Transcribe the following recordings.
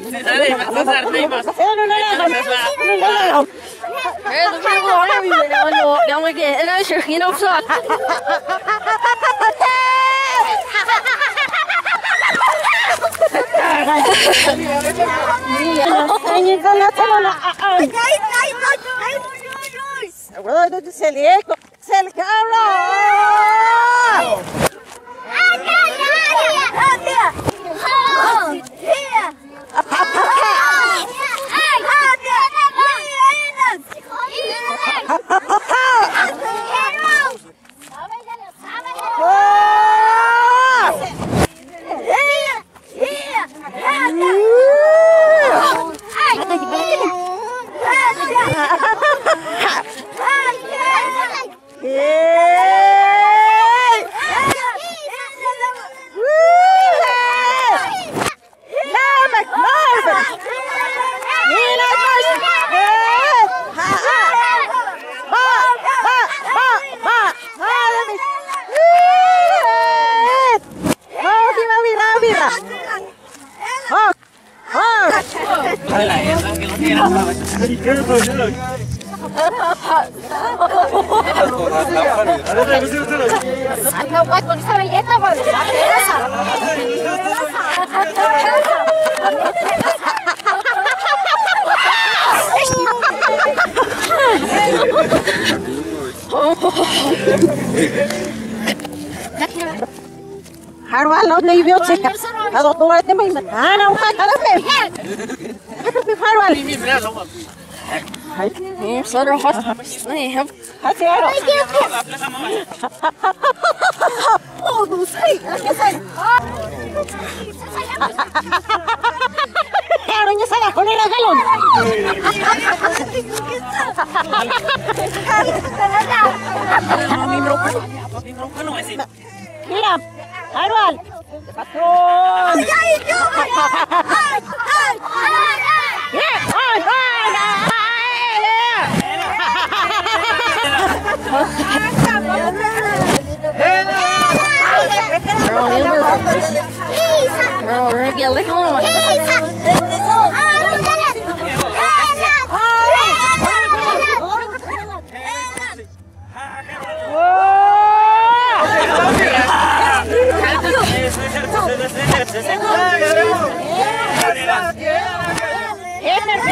Dit is alleen maar zo hartstikke pas. Ja, nu laat dan. Ja, nu ga ik. En als je geen opzag. Jij gaat, jij gaat, jij los. Aguardado de selecto, selecto. may ana uka kala pe. Pe harwal. صار حط هم Hati aro. Aro niya sala ko nila galon. Hirap. Harwal. Patron. Yeah, Girl, we're gonna get a lick on. Yeah.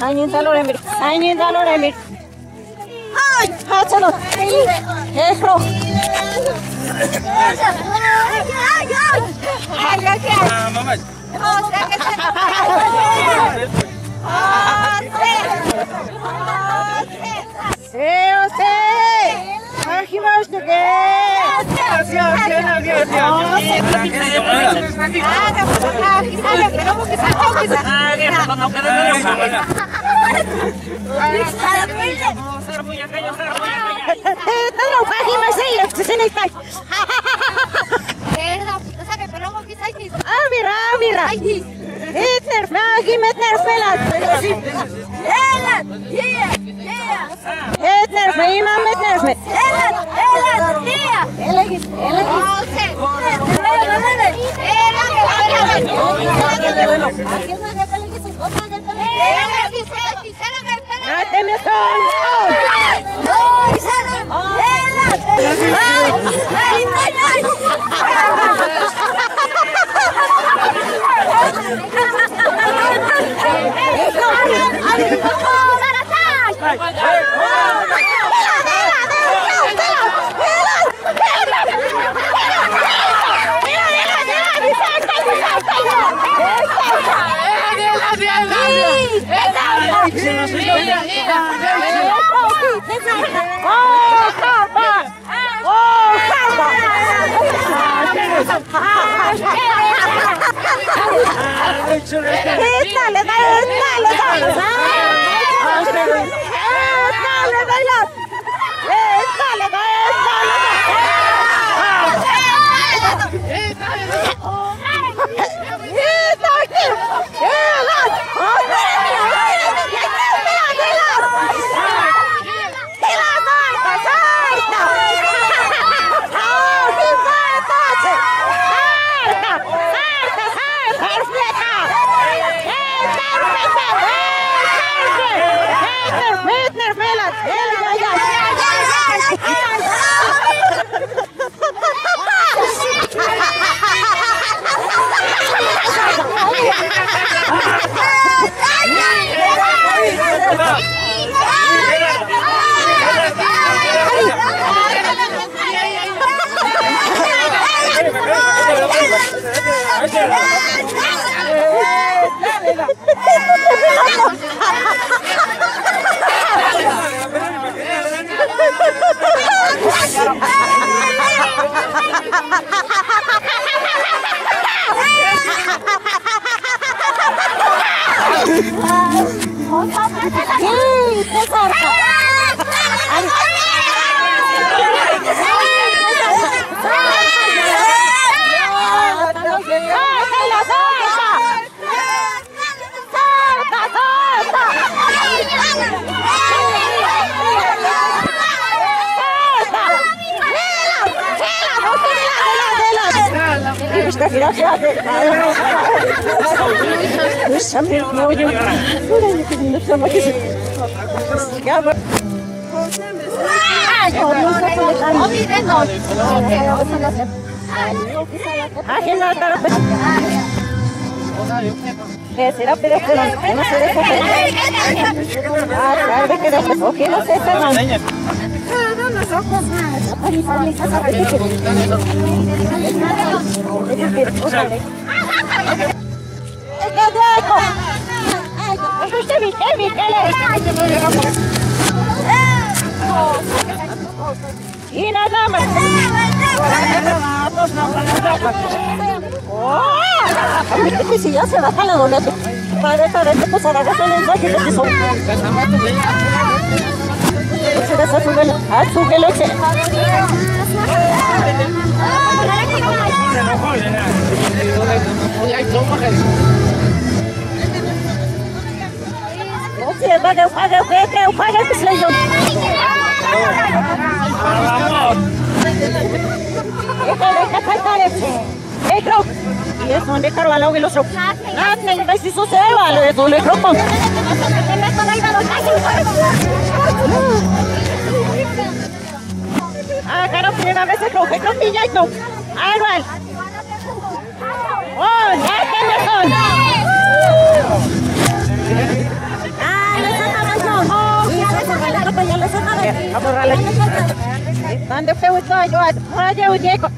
Ainin talo remir. Ainin talo remir. Ay, ha chalo. Eh, bro. Sí, usted. Aquí vas de qué? Talo pagi masih ya sini tak. Mira, mira. Hitler, pagi metner felat. Hitler, prima metner fet. Elegis, elegis. Atemi son. Hey! اطلع لبيلات اطلع لبيلات Istenem, Semmit nem vagyunk. Tudjuk, hogy mindent nem vagyunk. Gábor. Egy harmadszor, hogy nem. Ami rendben. Ah, se cerran. Y nada más. Si ya se baja la boleta. Para para que pues que son. Sube la sube la Você vai eu pago eu quero eu pago que se lejou. Y eso donde carvalho que lo so. Ah, ne vai si so se va, lo eso le rompo. Ah, caro, primera vez se coge con pilla y no. Ah. Oh, ya que. Le sacaban, ya le sacaban. Vamos a darle. ¿Dónde fue? Yo. Oh, ya le. Oh.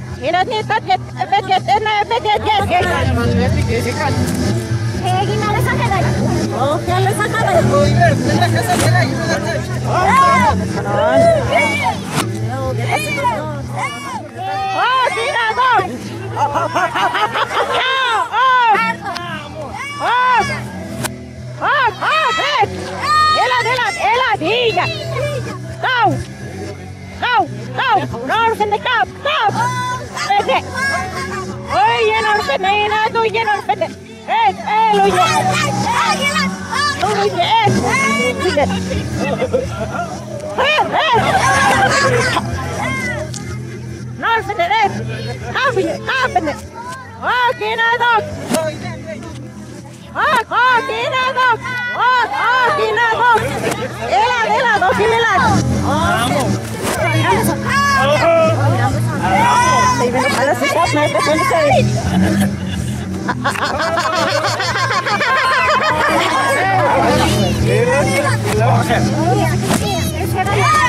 Oh, Rita. Go. Go. Go. Norsen, go. Go. Ese. Oye, Norsen, hey, ah, tú, oye, Norsen. Es, él, oye. Oye, es. Oye. Norsen, es. in kaffee. Oh, Kina, dog. Oh, Kina, dog. Oh. up, my friend said. Okay.